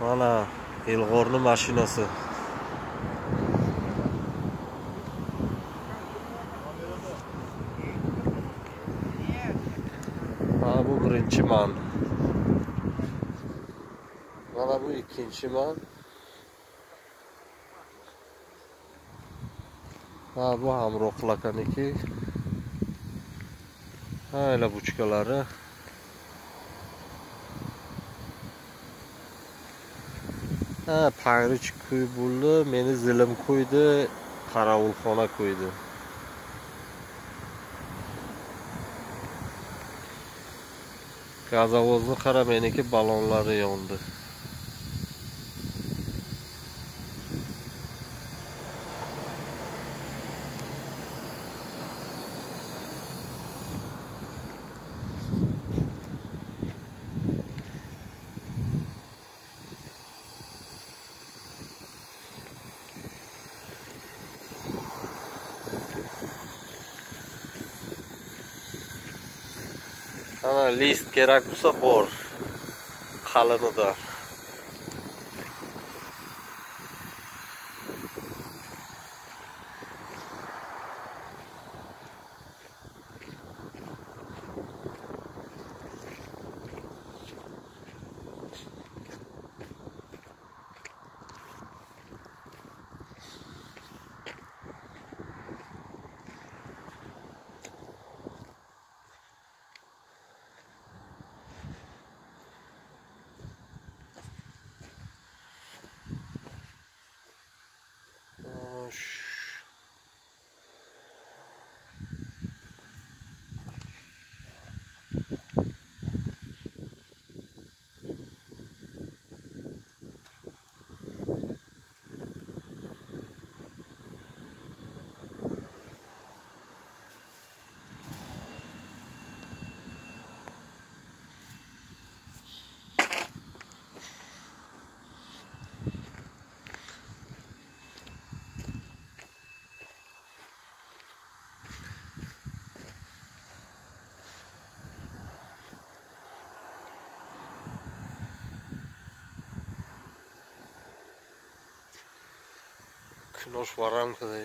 mana ilg'orni mashinasi. Mana bu birinchi man. Mana bu ikkinchi man. Ha bu hamroh akaniki hala buchkalari. Ha payrich qo'yib bo'ldi meni zilim qo'ydi qorovulxona qo'ydi. Gazovozni qara meniki ballonlari yondi. Ana list kerak bo'lsa bor. Qalinida. Quyosh varamkada.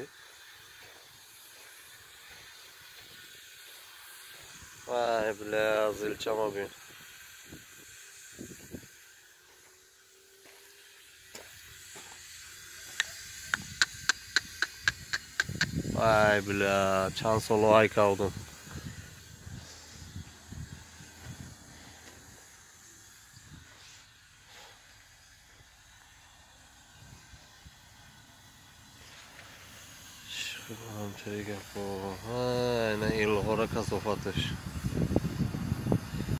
Vay bля, zilchama bu. Vay bля, chand solo Aykovdim. Ancha gap bor. Ha, aynan Elg'ora kasofatish.